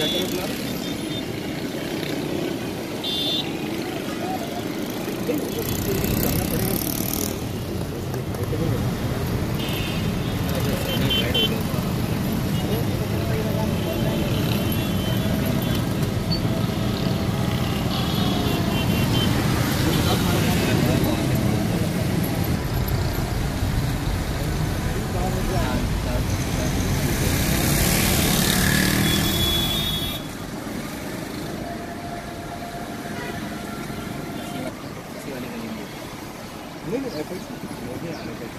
क्या क्या निकला करना पड़ेगा Ну, это...